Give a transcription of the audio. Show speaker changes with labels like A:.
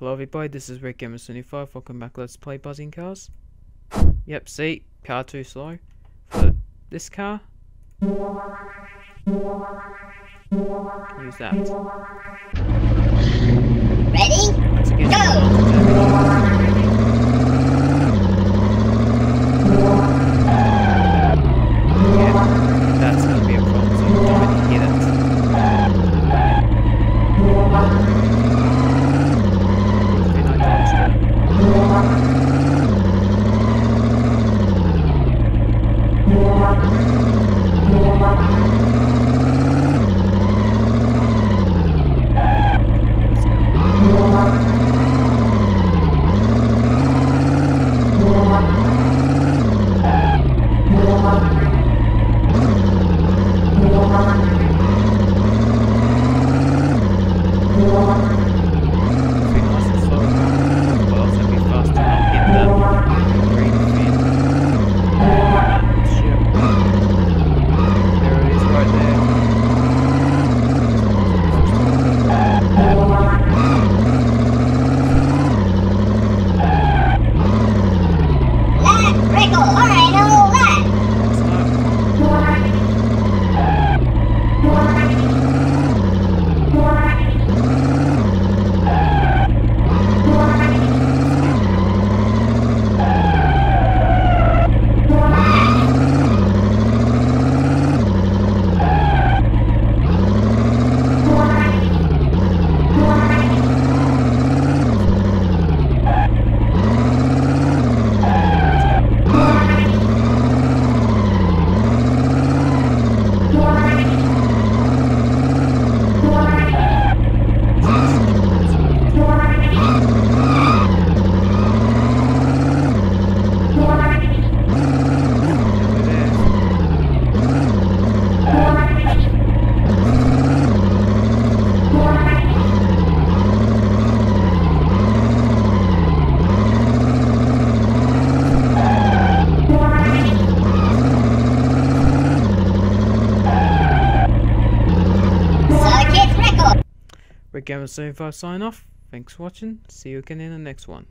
A: Hello everybody, this is Redgamer 75 welcome back Let's Play Buzzing Cars. Yep, see, car too slow. For this car, use that. Redgamer 75 sign off. Thanks for watching. See you again in the next one.